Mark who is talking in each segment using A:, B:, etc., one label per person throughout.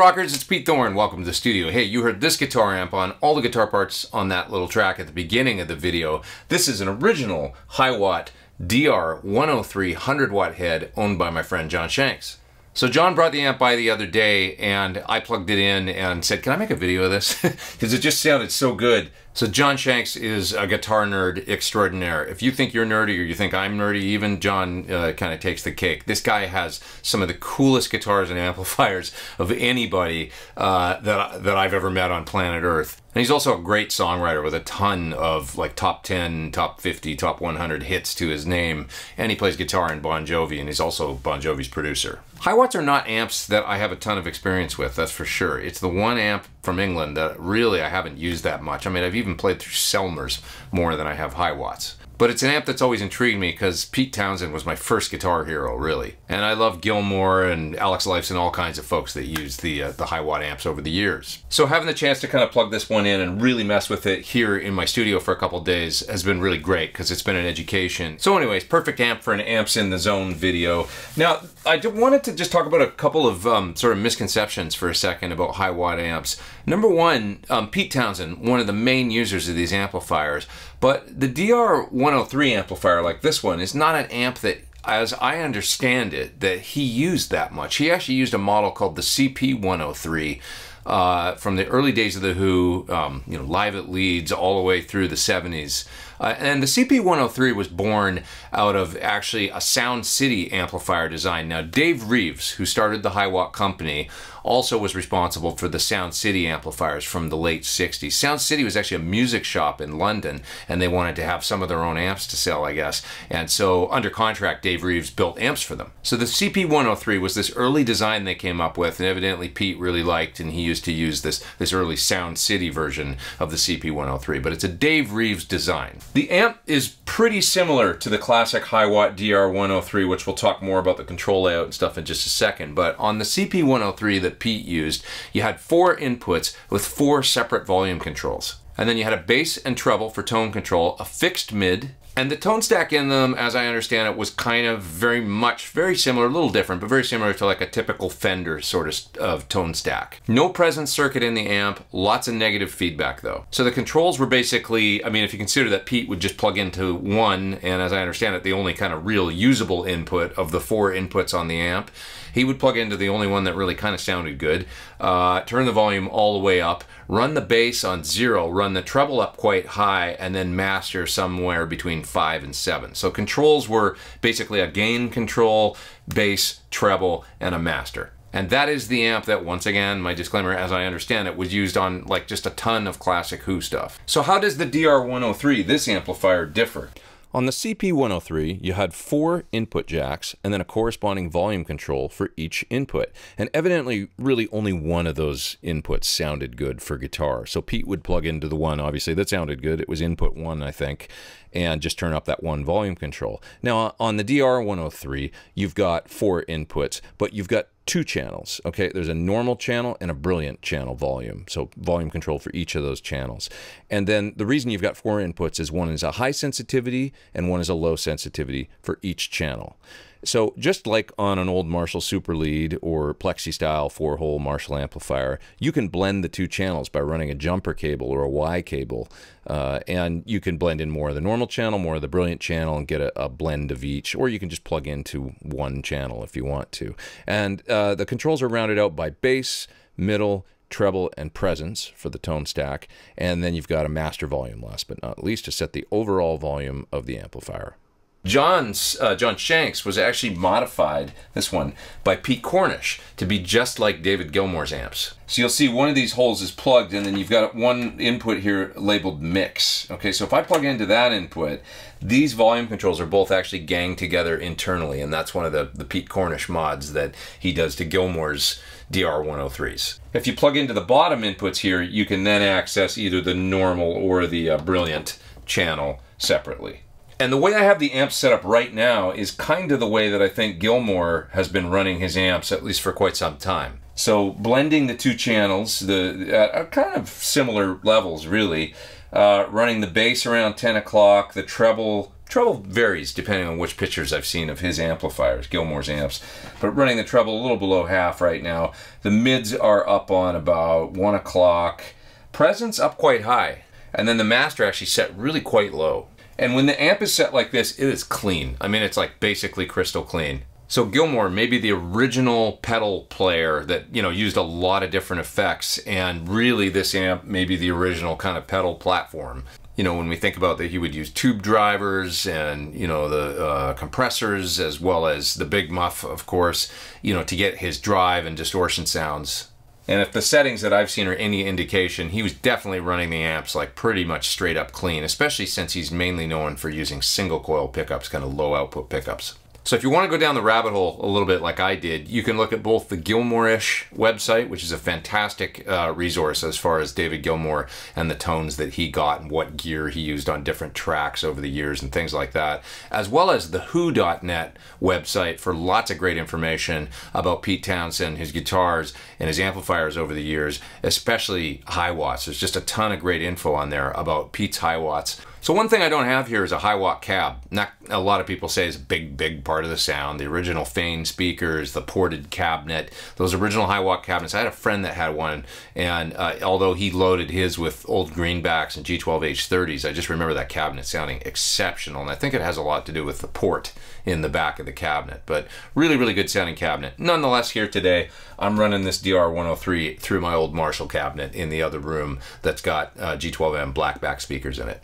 A: Rockers? It's Pete Thorn. Welcome to the studio. Hey, you heard this guitar amp on all the guitar parts on that little track at the beginning of the video. This is an original Hiwatt DR103 100 watt head owned by my friend John Shanks. So John brought the amp by the other day and I plugged it in and said, can I make a video of this? Because it just sounded so good. So John Shanks is a guitar nerd extraordinaire. If you think you're nerdy or you think I'm nerdy, even John uh, kind of takes the cake. This guy has some of the coolest guitars and amplifiers of anybody uh, that, that I've ever met on planet Earth. And he's also a great songwriter with a ton of like top 10, top 50, top 100 hits to his name. And he plays guitar in Bon Jovi and he's also Bon Jovi's producer. Hiwatts are not amps that I have a ton of experience with, that's for sure. It's the one amp from England that really I haven't used that much. I mean, I've even played through Selmers more than I have Hiwatts. But it's an amp that's always intrigued me because Pete Townshend was my first guitar hero, really. And I love Gilmour and Alex Lifeson and all kinds of folks that use the, uh, the Hiwatt amps over the years. So having the chance to kind of plug this one in and really mess with it here in my studio for a couple days has been really great because it's been an education. So anyways, perfect amp for an Amps in the Zone video. Now, I wanted to just talk about a couple of um, sort of misconceptions for a second about Hiwatt amps. Number one, um, Pete Townshend, one of the main users of these amplifiers, but the DR103 amplifier like this one is not an amp that as I understand it, that he used that much. He actually used a model called the CP103 uh, from the early days of The Who, um, you know, live at Leeds all the way through the 70s. Uh, and the CP103 was born out of actually a Sound City amplifier design. Now, Dave Reeves, who started the Hiwatt company, also was responsible for the Sound City amplifiers from the late 60s. Sound City was actually a music shop in London, and they wanted to have some of their own amps to sell, I guess. And so, under contract, Dave Reeves built amps for them. So the CP103 was this early design they came up with, and evidently Pete really liked, and he used to use this, this early Sound City version of the CP103. But it's a Dave Reeves design. The amp is pretty similar to the classic Hiwatt DR103, which we'll talk more about the control layout and stuff in just a second. But on the CP103 that Pete used, you had four inputs with four separate volume controls. And then you had a bass and treble for tone control, a fixed mid, and the tone stack in them, as I understand it, was kind of very much, very similar, a little different, but very similar to like a typical Fender sort of, of tone stack. No presence circuit in the amp, lots of negative feedback though. So the controls were basically, I mean, if you consider that Pete would just plug into one, and as I understand it, the only kind of real usable input of the four inputs on the amp, he would plug into the only one that really kind of sounded good, uh, turn the volume all the way up, run the bass on zero, run the treble up quite high, and then master somewhere between five and seven. So controls were basically a gain control, bass, treble, and a master. And that is the amp that, once again, my disclaimer, as I understand it, was used on like just a ton of classic Who stuff. So how does the DR103, this amplifier, differ? On the CP103, you had four input jacks and then a corresponding volume control for each input. And evidently, really only one of those inputs sounded good for guitar. So Pete would plug into the one, obviously, that sounded good. It was input one, I think, and just turn up that one volume control. Now, on the DR103, you've got four inputs, but you've got two channels. Okay, there's a normal channel and a brilliant channel volume. So volume control for each of those channels. And then the reason you've got four inputs is one is a high sensitivity and one is a low sensitivity for each channel. So just like on an old Marshall Super Lead or Plexi style four hole Marshall amplifier, you can blend the two channels by running a jumper cable or a Y cable. Uh, and you can blend in more of the normal channel, more of the brilliant channel, and get a, a, blend of each. Or you can just plug into one channel if you want to. And uh, the controls are rounded out by bass, middle, treble, and presence for the tone stack. And then you've got a master volume, last but not least, to set the overall volume of the amplifier. John's uh, John Shanks was actually modified this one by Pete Cornish to be just like David Gilmour's amps. So you'll see one of these holes is plugged and then you've got one input here labeled mix. Okay, so if I plug into that input, these volume controls are both actually ganged together internally and that's one of the, the Pete Cornish mods that he does to Gilmour's DR103s. If you plug into the bottom inputs here, you can then access either the normal or the uh, brilliant channel separately. And the way I have the amps set up right now is kind of the way that I think Gilmour has been running his amps, at least for quite some time. So blending the two channels, the at kind of similar levels really, uh, running the bass around 10 o'clock, the treble Treble varies depending on which pictures I've seen of his amplifiers, Gilmour's amps. But running the treble a little below half right now. The mids are up on about 1 o'clock. Presence up quite high. And then the master actually set really quite low. And when the amp is set like this, it is clean. I mean, it's like basically crystal clean. So Gilmour may be the original pedal player that, you know, used a lot of different effects and really this amp may be the original kind of pedal platform. You know, when we think about that he would use tube drivers and, you know, the uh, compressors as well as the big muff, of course, you know, to get his drive and distortion sounds. And if the settings that I've seen are any indication, he was definitely running the amps like pretty much straight up clean, especially since he's mainly known for using single coil pickups, kind of low output pickups. So if you want to go down the rabbit hole a little bit like I did, you can look at both the Gilmourish website, which is a fantastic uh, resource as far as David Gilmour and the tones that he got and what gear he used on different tracks over the years and things like that, as well as the Who.net website for lots of great information about Pete Townshend, his guitars, and his amplifiers over the years, especially Hiwatts. There's just a ton of great info on there about Pete's Hiwatts. So one thing I don't have here is a Hiwatt cab. Not a lot of people say is a big, big part of the sound. The original Fane speakers, the ported cabinet, those original Hiwatt cabinets. I had a friend that had one, and uh, although he loaded his with old greenbacks and G12H30s, I just remember that cabinet sounding exceptional, and I think it has a lot to do with the port in the back of the cabinet. But really, really good sounding cabinet. Nonetheless, here today, I'm running this DR103 through my old Marshall cabinet in the other room that's got uh, G12M blackback speakers in it.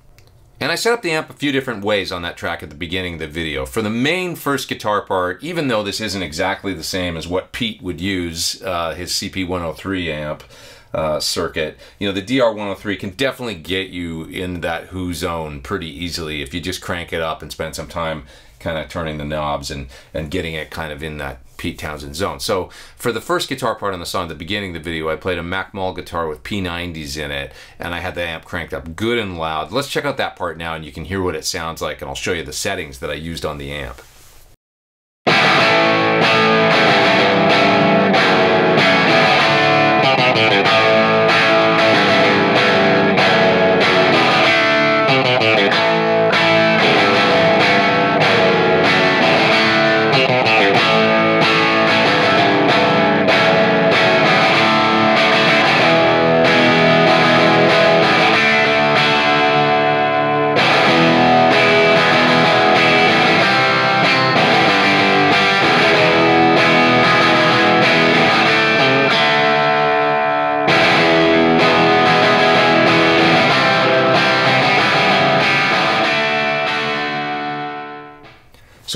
A: And I set up the amp a few different ways on that track at the beginning of the video. For the main first guitar part, even though this isn't exactly the same as what Pete would use, uh, his CP103 amp, uh, circuit, you know, the DR103 can definitely get you in that Who zone pretty easily if you just crank it up and spend some time kind of turning the knobs and, and getting it kind of in that Pete Townshend zone. So for the first guitar part on the song, at the beginning of the video, I played a Macmull guitar with P90s in it, and I had the amp cranked up good and loud. Let's check out that part now, and you can hear what it sounds like, and I'll show you the settings that I used on the amp.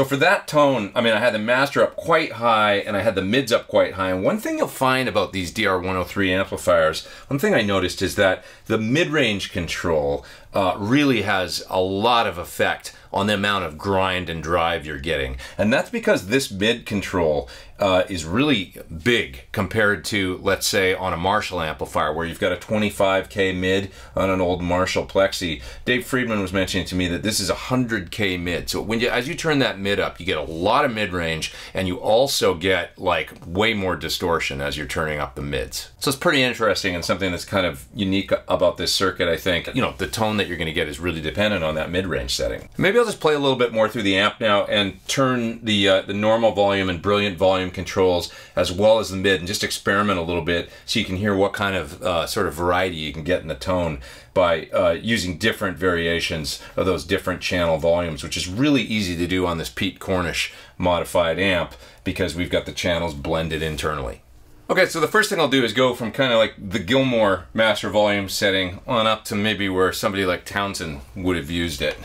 A: So for that tone, I mean, I had the master up quite high and I had the mids up quite high. And one thing you'll find about these DR103 amplifiers, one thing I noticed is that the mid-range control uh, really has a lot of effect on the amount of grind and drive you're getting. And that's because this mid control uh, is really big compared to, let's say, on a Marshall amplifier where you've got a 25K mid on an old Marshall Plexi. Dave Friedman was mentioning to me that this is a 100K mid. So when you, as you turn that mid up, you get a lot of mid range and you also get like way more distortion as you're turning up the mids. So it's pretty interesting and something that's kind of unique about this circuit, I think. You know, the tone that you're going to get is really dependent on that mid range setting. Maybe I'll just play a little bit more through the amp now and turn the, uh, the normal volume and brilliant volume controls as well as the mid and just experiment a little bit so you can hear what kind of uh, sort of variety you can get in the tone by uh, using different variations of those different channel volumes, which is really easy to do on this Pete Cornish modified amp because we've got the channels blended internally. Okay, so the first thing I'll do is go from kind of like the Gilmour master volume setting on up to maybe where somebody like Townshend would have used it.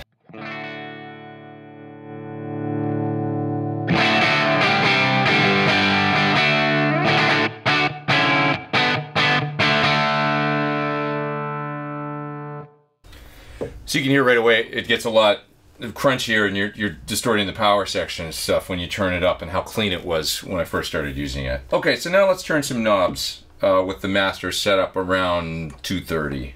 A: So you can hear right away, it gets a lot crunchier and you're, you're distorting the power section and stuff when you turn it up and how clean it was when I first started using it. Okay, so now let's turn some knobs uh, with the master set up around 230.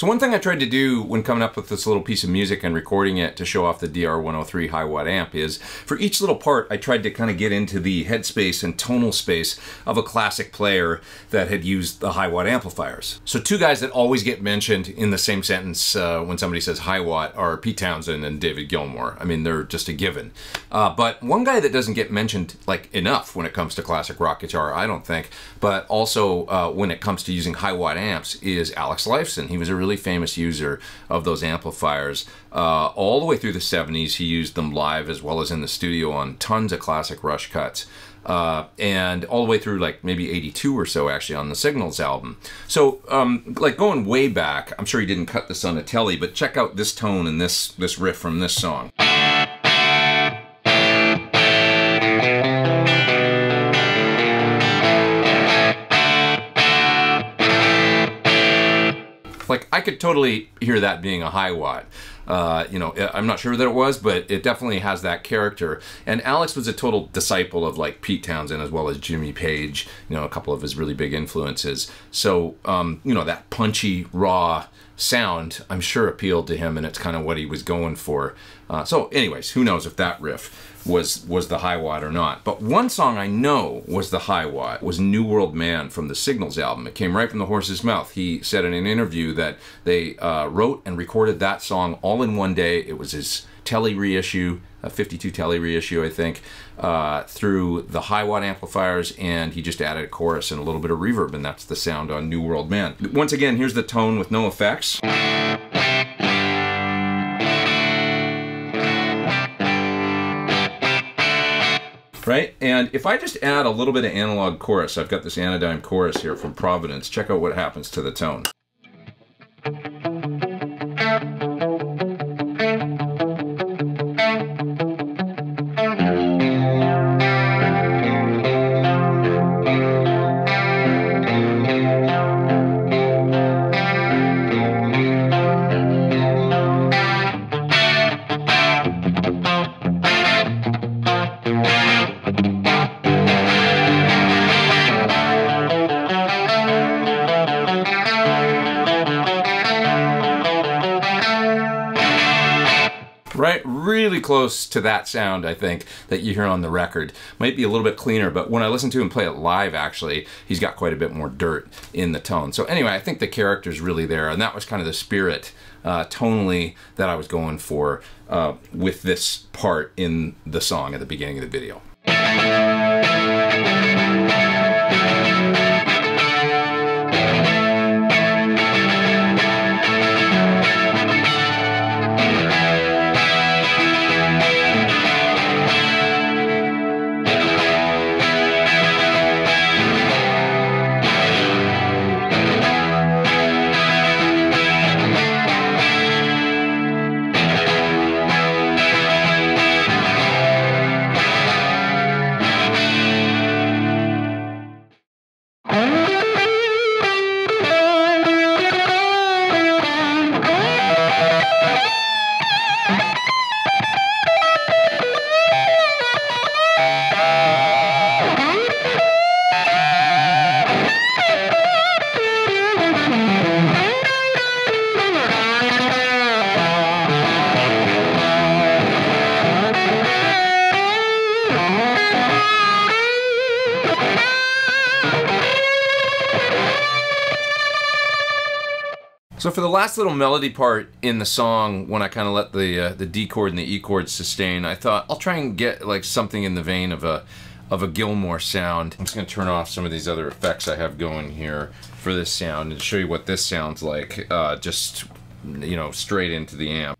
A: So one thing I tried to do when coming up with this little piece of music and recording it to show off the DR103 Hiwatt amp is for each little part I tried to kind of get into the headspace and tonal space of a classic player that had used the Hiwatt amplifiers. So two guys that always get mentioned in the same sentence uh, when somebody says Hiwatt are Pete Townshend and David Gilmour. I mean they're just a given. Uh, but one guy that doesn't get mentioned like enough when it comes to classic rock guitar I don't think, but also uh, when it comes to using Hiwatt amps is Alex Lifeson. He was a really really famous user of those amplifiers. Uh, all the way through the 70s, he used them live as well as in the studio on tons of classic Rush cuts. Uh, and all the way through like maybe 82 or so actually on the Signals album. So um, like going way back, I'm sure he didn't cut this on a telly, but check out this tone and this, this riff from this song. I could totally hear that being a Hiwatt. Uh, you know, I'm not sure that it was, but it definitely has that character. And Alex was a total disciple of like Pete Townshend as well as Jimmy Page, you know, a couple of his really big influences. So, um, you know, that punchy, raw sound, I'm sure appealed to him and it's kind of what he was going for. Uh, so anyways, who knows if that riff was was the Hiwatt or not. But one song I know was the Hiwatt was New World Man from the Signals album. It came right from the horse's mouth. He said in an interview that they uh, wrote and recorded that song all in one day. It was his telly reissue, a 52 telly reissue, I think, uh, through the Hiwatt amplifiers, and he just added a chorus and a little bit of reverb, and that's the sound on New World Man. Once again, here's the tone with no effects. Right? And if I just add a little bit of analog chorus, I've got this Anadime chorus here from Providence, check out what happens to the tone. Really close to that sound, I think, that you hear on the record. Might be a little bit cleaner, but when I listen to him play it live, actually, he's got quite a bit more dirt in the tone. So anyway, I think the character's really there, and that was kind of the spirit uh, tonally that I was going for uh, with this part in the song at the beginning of the video. So for the last little melody part in the song, when I kind of let the uh, the D chord and the E chord sustain, I thought I'll try and get like something in the vein of a of a Gilmour sound. I'm just gonna turn off some of these other effects I have going here for this sound and show you what this sounds like, uh, just you know, straight into the amp.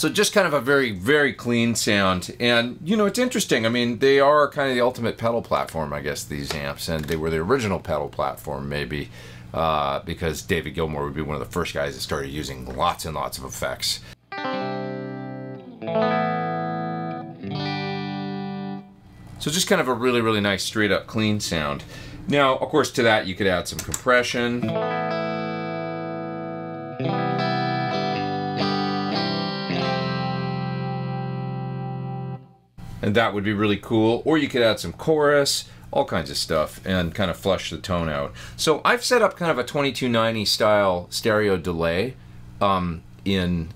A: So just kind of a very, very clean sound. And, you know, it's interesting. I mean, they are kind of the ultimate pedal platform, I guess, these amps. And they were the original pedal platform, maybe, uh, because David Gilmour would be one of the first guys that started using lots and lots of effects. So just kind of a really, really nice straight up clean sound. Now, of course, to that you could add some compression. And that would be really cool. Or you could add some chorus, all kinds of stuff, and kind of flush the tone out. So I've set up kind of a 2290 style stereo delay um, in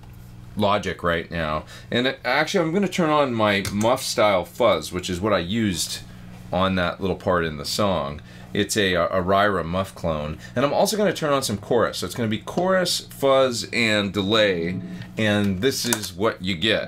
A: Logic right now. And actually, I'm going to turn on my muff style fuzz, which is what I used on that little part in the song. It's a, a Ryra muff clone. And I'm also going to turn on some chorus. So it's going to be chorus, fuzz, and delay. And this is what you get.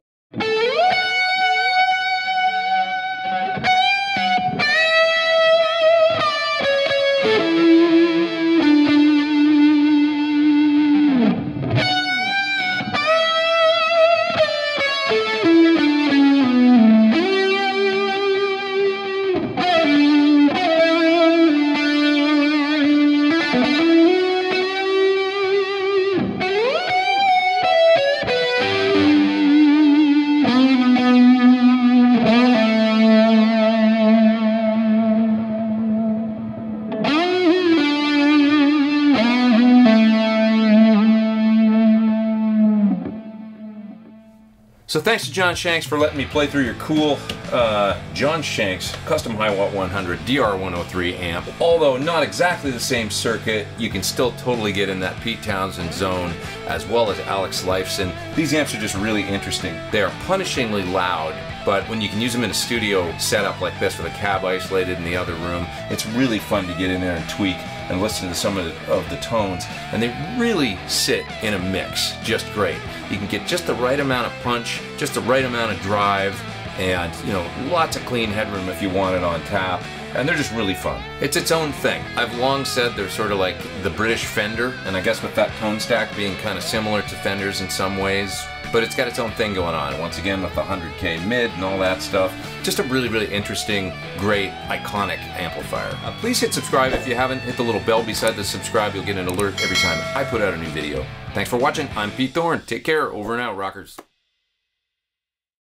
A: So thanks to John Shanks for letting me play through your cool uh, John Shanks Custom high Hiwatt 100 DR103 amp. Although not exactly the same circuit, you can still totally get in that Pete Townshend zone as well as Alex Lifeson. These amps are just really interesting. They are punishingly loud, but when you can use them in a studio setup like this with a cab isolated in the other room, it's really fun to get in there and tweak and listen to some of the, of the tones, and they really sit in a mix just great. You can get just the right amount of punch, just the right amount of drive, and you know, lots of clean headroom if you want it on tap. And they're just really fun. It's its own thing. I've long said they're sort of like the British Fender, and I guess with that tone stack being kind of similar to Fenders in some ways, but it's got its own thing going on. Once again, with the 100K mid and all that stuff. Just a really, really interesting, great, iconic amplifier. Uh, please hit subscribe if you haven't. Hit the little bell beside the subscribe. You'll get an alert every time I put out a new video. Thanks for watching. I'm Pete Thorn. Take care. Over and out, rockers.